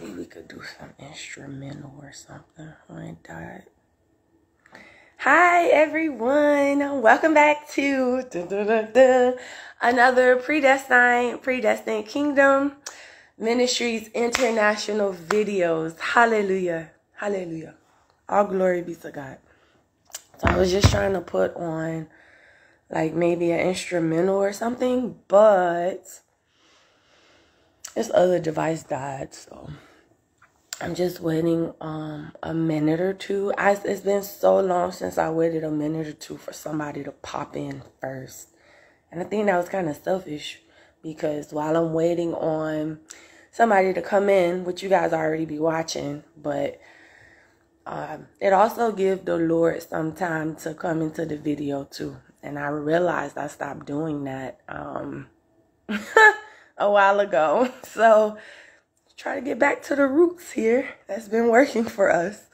Maybe we could do some instrumental or something when that. Hi everyone, welcome back to another predestined, predestined kingdom ministries international videos. Hallelujah, hallelujah. All glory be to God. So I was just trying to put on like maybe an instrumental or something, but this other device died, so I'm just waiting um a minute or two. I, it's been so long since I waited a minute or two for somebody to pop in first. And I think that was kind of selfish because while I'm waiting on somebody to come in, which you guys already be watching, but um, it also gives the Lord some time to come into the video too. And I realized I stopped doing that um, a while ago. So try to get back to the roots here. That's been working for us.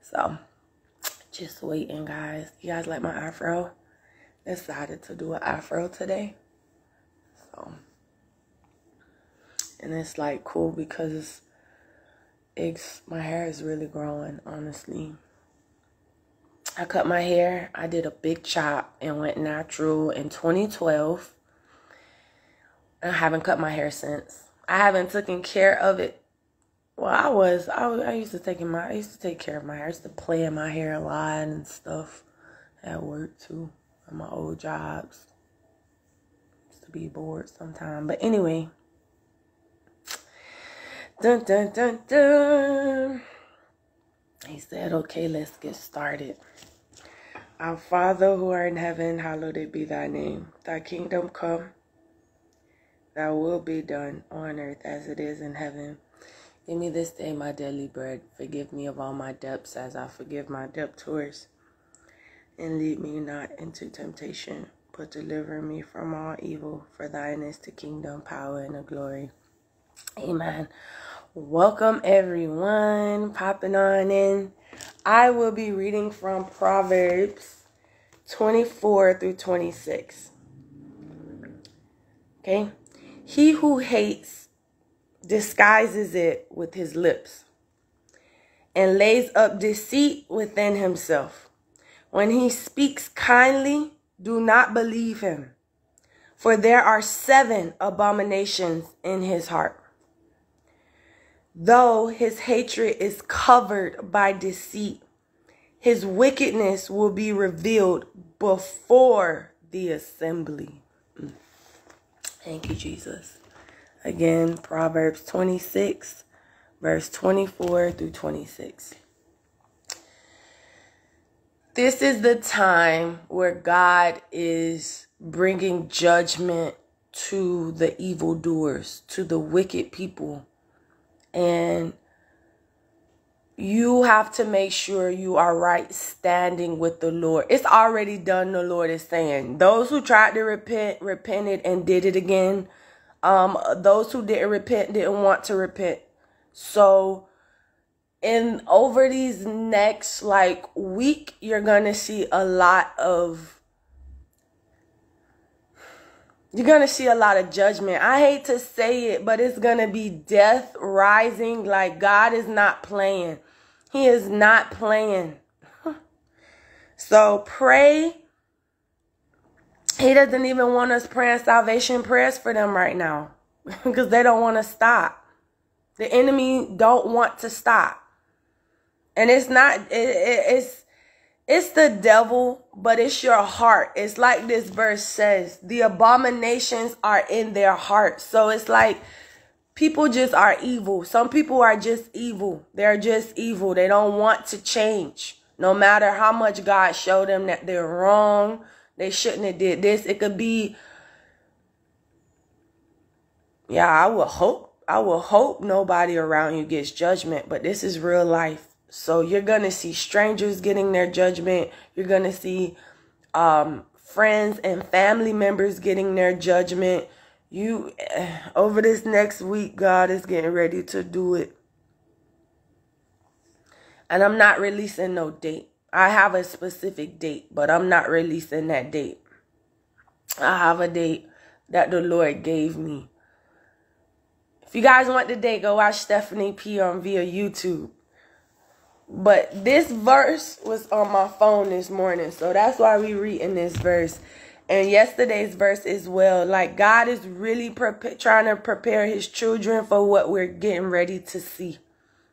So just waiting, guys. You guys like my afro? Decided to do an afro today. So and it's like cool because it's my hair is really growing, honestly. I cut my hair. I did a big chop and went natural in 2012. I haven't cut my hair since. I haven't taken care of it. Well, I was. I, I used to take my. I used to take care of my hair. I used to play in my hair a lot and stuff at work too. On my old jobs. Used to be bored sometimes. But anyway. Dun dun dun dun. He said, "Okay, let's get started." Our Father who art in heaven, hallowed be thy name. Thy kingdom come Thy will be done on earth as it is in heaven. Give me this day my daily bread. Forgive me of all my debts as I forgive my debtors. And lead me not into temptation, but deliver me from all evil. For thine is the kingdom, power, and the glory. Amen. Welcome everyone. Popping on in. I will be reading from Proverbs 24 through 26. Okay. He who hates disguises it with his lips and lays up deceit within himself. When he speaks kindly, do not believe him, for there are seven abominations in his heart. Though his hatred is covered by deceit, his wickedness will be revealed before the assembly. Thank you, Jesus. Again, Proverbs 26, verse 24 through 26. This is the time where God is bringing judgment to the evildoers, to the wicked people. And you have to make sure you are right standing with the Lord. It's already done, the Lord is saying. Those who tried to repent, repented and did it again. Um, those who didn't repent didn't want to repent. So in over these next like week, you're gonna see a lot of you're to see a lot of judgment. I hate to say it, but it's to be death rising like God is not playing. He is not playing. So pray. He doesn't even want us praying salvation prayers for them right now because they don't want to stop. The enemy don't want to stop. And it's not, it, it, it's, it's the devil, but it's your heart. It's like this verse says, the abominations are in their heart. So it's like people just are evil. Some people are just evil. They're just evil. They don't want to change. No matter how much God showed them that they're wrong, they shouldn't have did this. It could be Yeah, I will hope I will hope nobody around you gets judgment, but this is real life. So you're going to see strangers getting their judgment. You're going to see um, friends and family members getting their judgment. You over this next week God is getting ready to do it. And I'm not releasing no date. I have a specific date, but I'm not releasing that date. I have a date that the Lord gave me If you guys want the date, go watch Stephanie P on via YouTube. But this verse was on my phone this morning, so that's why we reading this verse. And yesterday's verse as well. Like God is really trying to prepare His children for what we're getting ready to see.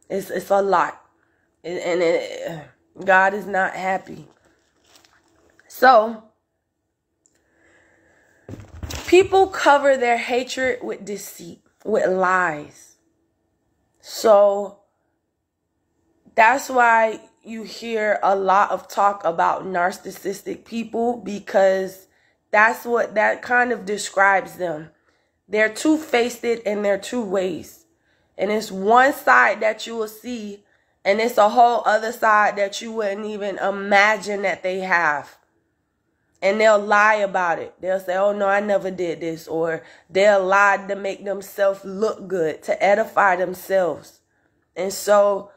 It's it's a lot, and it, God is not happy. So people cover their hatred with deceit, with lies. So that's why you hear a lot of talk about narcissistic people because that's what that kind of describes them. They're two faced in their two ways. And it's one side that you will see, and it's a whole other side that you wouldn't even imagine that they have. And they'll lie about it. They'll say, oh no, I never did this. Or they'll lie to make themselves look good, to edify themselves. And so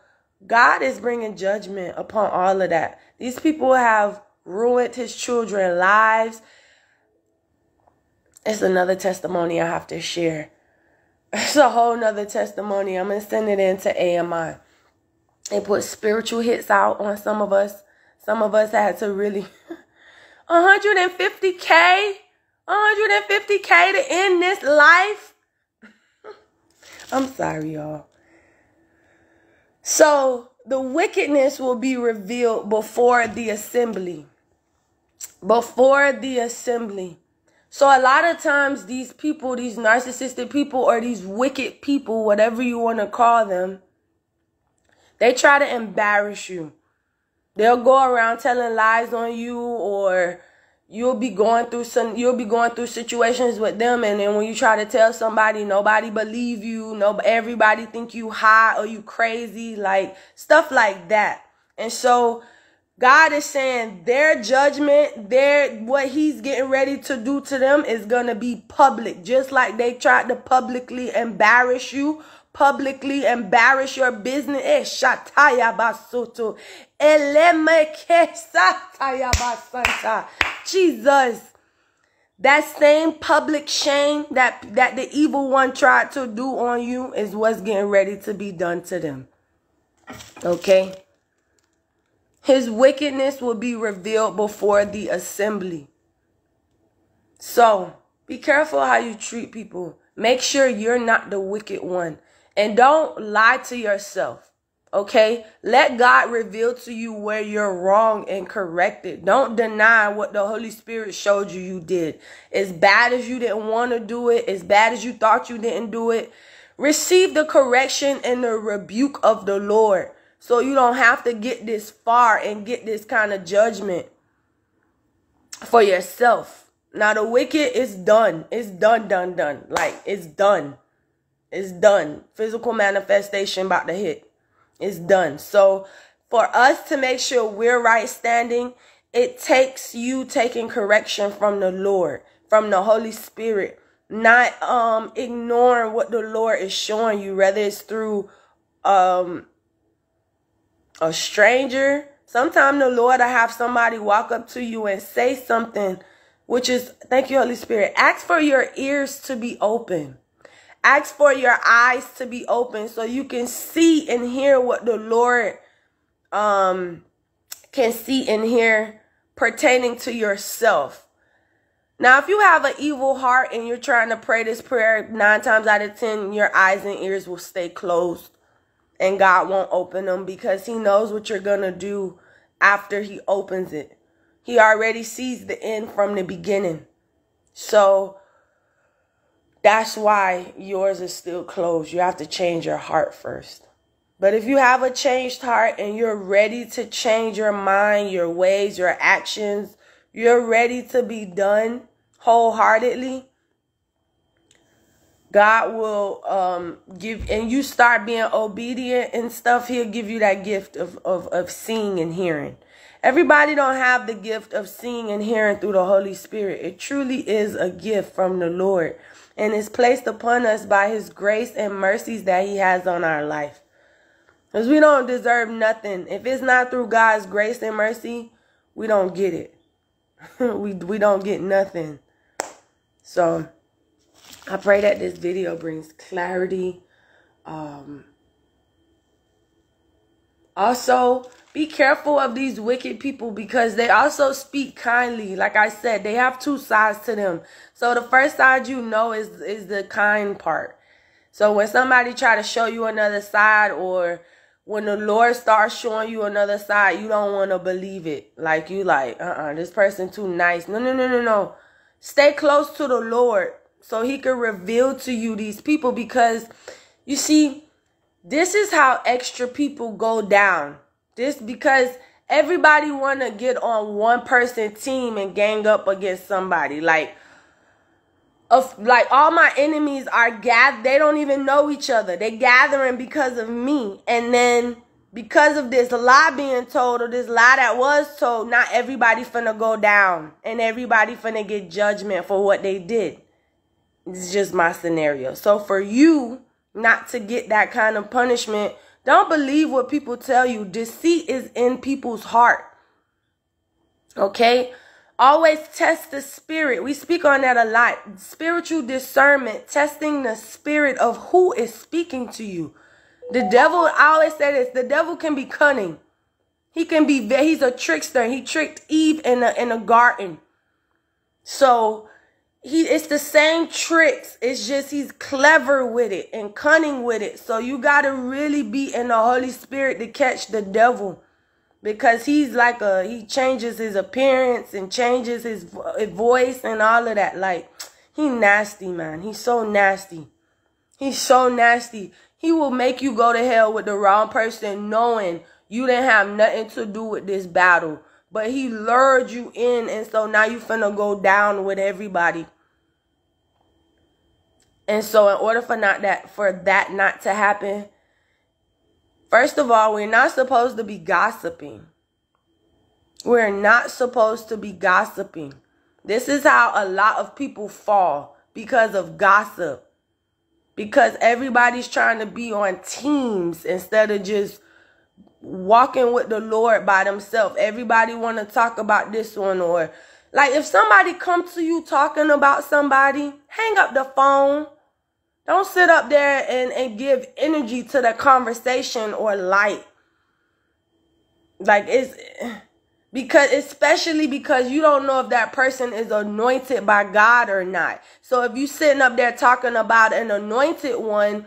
God is bringing judgment upon all of that. These people have ruined his children's lives. It's another testimony I have to share. It's a whole nother testimony. I'm going to send it into AMI. It put spiritual hits out on some of us. Some of us had to really 150K, 150K to end this life. I'm sorry, y'all. So the wickedness will be revealed before the assembly. Before the assembly. So a lot of times these people, these narcissistic people or these wicked people, whatever you want to call them, they try to embarrass you. They'll go around telling lies on you or you'll be going through some you'll be going through situations with them and then when you try to tell somebody nobody believe you no everybody think you high or you crazy like stuff like that and so god is saying their judgment their what he's getting ready to do to them is gonna be public just like they tried to publicly embarrass you publicly embarrass your business. Eh, Jesus. That same public shame that, that the evil one tried to do on you is what's getting ready to be done to them. Okay? His wickedness will be revealed before the assembly. So, be careful how you treat people. Make sure you're not the wicked one. And don't lie to yourself. Okay? Let God reveal to you where you're wrong and correct it. Don't deny what the Holy Spirit showed you you did. As bad as you didn't want to do it, as bad as you thought you didn't do it, receive the correction and the rebuke of the Lord. So you don't have to get this far and get this kind of judgment for yourself. Now the wicked is done. It's done, done, done. Like it's done. It's done. Physical manifestation about to hit. It's done. So for us to make sure we're right standing, it takes you taking correction from the Lord, from the Holy Spirit, not um ignoring what the Lord is showing you, whether it's through um a stranger. Sometimes the Lord will have somebody walk up to you and say something, which is thank you, Holy Spirit. Ask for your ears to be open. Ask for your eyes to be open so you can see and hear what the Lord um can see and hear pertaining to yourself. Now, if you have an evil heart and you're trying to pray this prayer, nine times out of ten, your eyes and ears will stay closed and God won't open them because He knows what you're going to do after He opens it. He already sees the end from the beginning. So, that's why yours is still closed. You have to change your heart first. But if you have a changed heart and you're ready to change your mind, your ways, your actions, you're ready to be done wholeheartedly, God will um, give, and you start being obedient and stuff, He'll give you that gift of, of, of seeing and hearing. Everybody don't have the gift of seeing and hearing through the Holy Spirit. It truly is a gift from the Lord and is placed upon us by his grace and mercies that he has on our life. Because we don't deserve nothing. If it's not through God's grace and mercy, we don't get it. we, we don't get nothing. So, I pray that this video brings clarity. Um, also, be careful of these wicked people because they also speak kindly. Like I said, they have two sides to them. So the first side you know is is the kind part. So when somebody try to show you another side or when the Lord starts showing you another side, you don't want to believe it. Like you like, uh-uh, this person too nice. No, no, no, no, no. Stay close to the Lord so he could reveal to you these people because you see, this is how extra people go down. This because everybody want to get on one person team and gang up against somebody. Like of like all my enemies are gathered they don't even know each other they gathering because of me and then because of this lie being told or this lie that was told not everybody finna go down and everybody finna get judgment for what they did it's just my scenario so for you not to get that kind of punishment don't believe what people tell you deceit is in people's heart okay Always test the spirit. We speak on that a lot. Spiritual discernment, testing the spirit of who is speaking to you. The devil, I always say this, the devil can be cunning. He can be, he's a trickster. He tricked Eve in a, in a garden. So he, it's the same tricks. It's just he's clever with it and cunning with it. So you got to really be in the Holy Spirit to catch the devil because he's like a he changes his appearance and changes his, his voice and all of that. Like he nasty man. He's so nasty. He's so nasty. He will make you go to hell with the wrong person knowing you didn't have nothing to do with this battle but he lured you in and so now you finna go down with everybody and so in order for not that for that not to happen First of all, we're not supposed to be gossiping. We're not supposed to be gossiping. This is how a lot of people fall because of gossip. Because everybody's trying to be on teams instead of just walking with the Lord by themselves. Everybody want to talk about this one or like if somebody come to you talking about somebody, hang up the phone don't sit up there and, and give energy to the conversation or light. Like it's because especially because you don't know if that person is anointed by God or not. So if you sitting up there talking about an anointed one,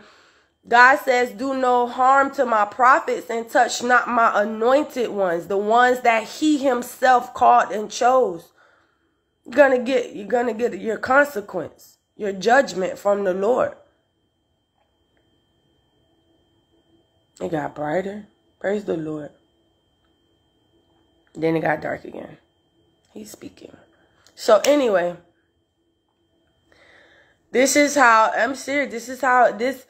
God says, do no harm to my prophets and touch not my anointed ones, the ones that he himself called and chose. You're gonna get you're gonna get your consequence, your judgment from the Lord. It got brighter. Praise the Lord. Then it got dark again. He's speaking. So anyway, this is how I'm serious. This is how this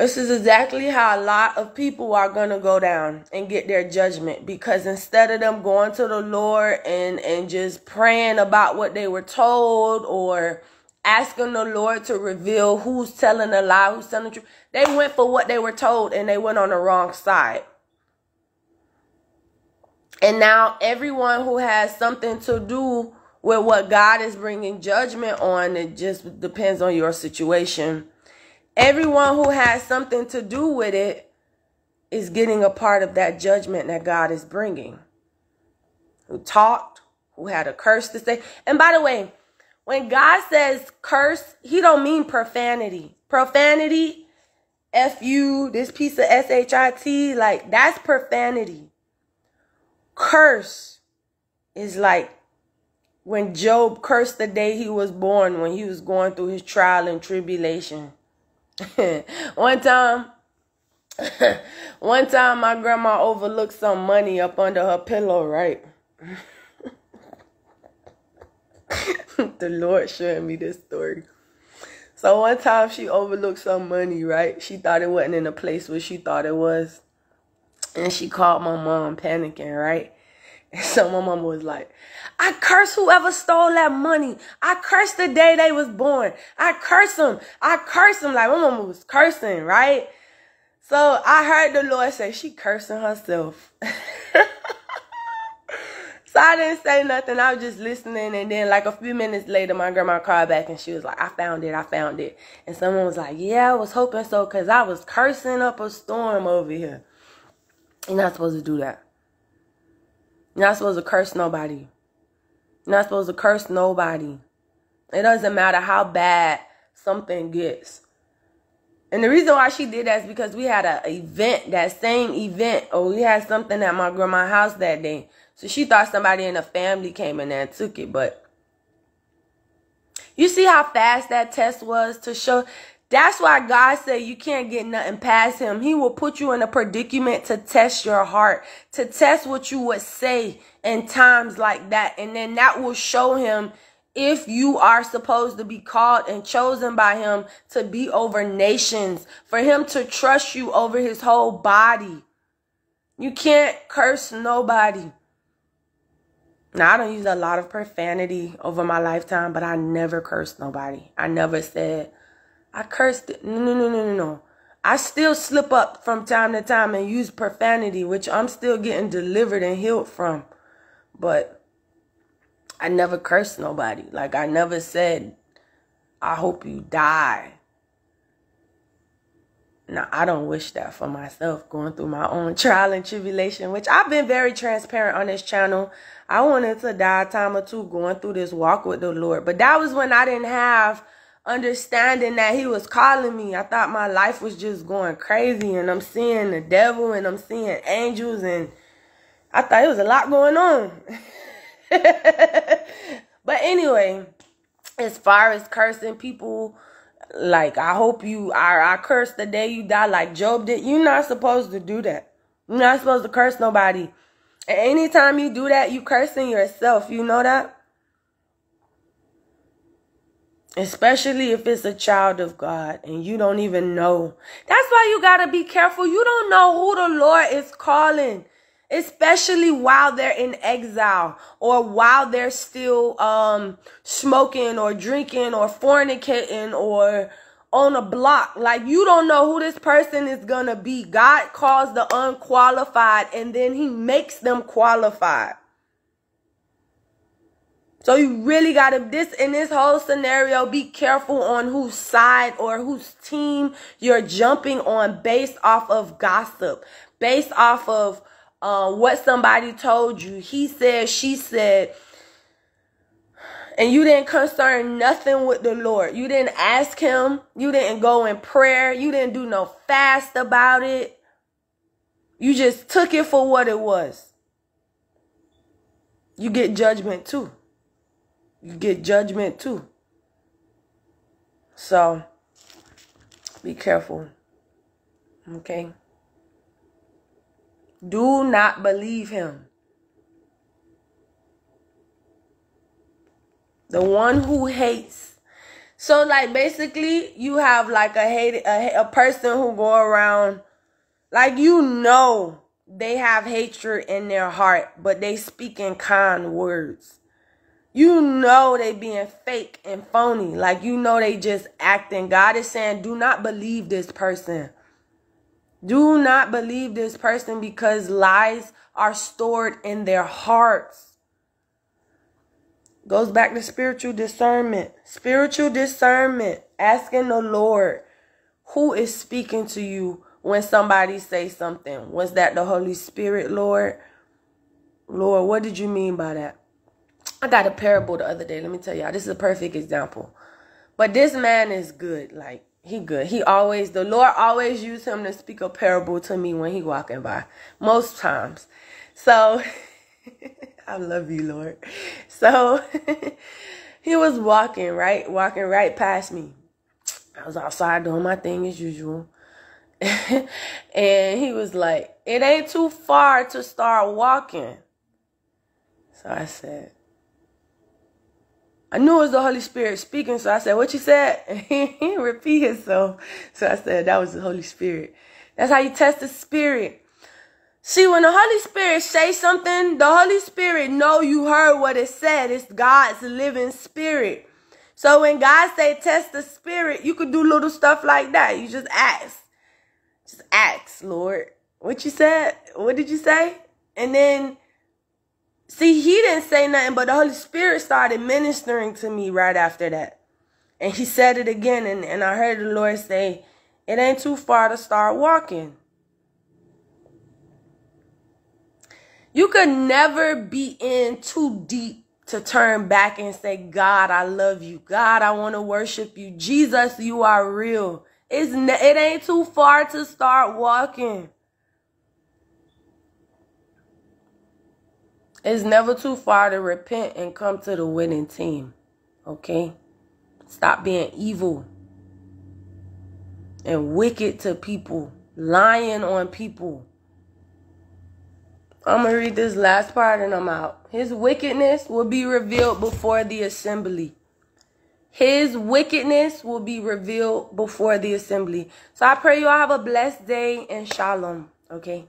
this is exactly how a lot of people are going to go down and get their judgment because instead of them going to the Lord and and just praying about what they were told or asking the Lord to reveal who's telling a lie, who's telling the truth. They went for what they were told and they went on the wrong side. And now everyone who has something to do with what God is bringing judgment on, it just depends on your situation. Everyone who has something to do with it is getting a part of that judgment that God is bringing. Who talked, who had a curse to say. And by the way, when God says curse, he don't mean profanity. Profanity, F-U, this piece of S-H-I-T, like that's profanity. Curse is like when Job cursed the day he was born, when he was going through his trial and tribulation. one time, one time my grandma overlooked some money up under her pillow, right? the Lord showing me this story. So one time she overlooked some money, right? She thought it wasn't in the place where she thought it was. And she called my mom panicking, right? And so my mom was like, I curse whoever stole that money. I curse the day they was born. I curse them. I curse them. Like my mama was cursing, right? So I heard the Lord say she cursing herself. So I didn't say nothing. I was just listening. And then, like a few minutes later, my grandma called back and she was like, I found it. I found it. And someone was like, Yeah, I was hoping so because I was cursing up a storm over here. You're not supposed to do that. You're not supposed to curse nobody. You're not supposed to curse nobody. It doesn't matter how bad something gets. And the reason why she did that is because we had an event, that same event, or we had something at my grandma's house that day. So she thought somebody in the family came in there and took it. But you see how fast that test was to show. That's why God said you can't get nothing past him. He will put you in a predicament to test your heart, to test what you would say in times like that. And then that will show him if you are supposed to be called and chosen by him to be over nations, for him to trust you over his whole body. You can't curse nobody. Now, I don't use a lot of profanity over my lifetime, but I never cursed nobody. I never said, I cursed. No, no, no, no, no, no. I still slip up from time to time and use profanity, which I'm still getting delivered and healed from. But I never cursed nobody. Like, I never said, I hope you die. Now, I don't wish that for myself, going through my own trial and tribulation, which I've been very transparent on this channel. I wanted to die a time or two going through this walk with the Lord. But that was when I didn't have understanding that he was calling me. I thought my life was just going crazy and I'm seeing the devil and I'm seeing angels and I thought it was a lot going on. but anyway, as far as cursing people, like I hope you are I curse the day you die like Job did. You're not supposed to do that. You're not supposed to curse nobody. And anytime you do that, you cursing yourself. You know that? Especially if it's a child of God and you don't even know. That's why you gotta be careful. You don't know who the Lord is calling. Especially while they're in exile or while they're still um smoking or drinking or fornicating or on a block. Like you don't know who this person is going to be. God calls the unqualified and then he makes them qualified. So you really got to this in this whole scenario be careful on whose side or whose team you're jumping on based off of gossip, based off of uh, what somebody told you. He said, she said, and you didn't concern nothing with the Lord. You didn't ask him. You didn't go in prayer. You didn't do no fast about it. You just took it for what it was. You get judgment too. You get judgment too. So be careful. Okay? Do not believe him. the one who hates. So like basically you have like a hate a, a person who go around like you know they have hatred in their heart, but they speak in kind words. You know they being fake and phony. Like you know they just acting. God is saying, do not believe this person. Do not believe this person because lies are stored in their hearts. Goes back to spiritual discernment. Spiritual discernment. Asking the Lord who is speaking to you when somebody say something. Was that the Holy Spirit, Lord? Lord, what did you mean by that? I got a parable the other day. Let me tell y'all. This is a perfect example. But this man is good. Like, he good. He always, the Lord always used him to speak a parable to me when he walking by. Most times. So, I love you, Lord. So he was walking, right? Walking right past me. I was outside doing my thing as usual. and he was like, It ain't too far to start walking. So I said, I knew it was the Holy Spirit speaking, so I said, What you said? he repeat himself. So I said, That was the Holy Spirit. That's how you test the spirit. See, when the Holy Spirit say something, the Holy Spirit know you heard what it said. It's God's living spirit. So when God say test the spirit, you could do little stuff like that. You just ask. Just ask, Lord. What you said? What did you say? And then see, he didn't say nothing, but the Holy Spirit started ministering to me right after that. And he said it again, and, and I heard the Lord say, It ain't too far to start walking. You could never be in too deep to turn back and say, God, I love you. God, I want to worship you. Jesus, you are real. It's it ain't too far to start walking. It's never too far to repent and come to the winning team. Okay? Stop being evil and wicked to people, lying on people. I'm going to read this last part and I'm out. His wickedness will be revealed before the assembly. His wickedness will be revealed before the assembly. So I pray you all have a blessed day and shalom. Okay?